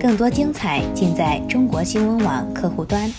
更多精彩尽在中国新闻网客户端。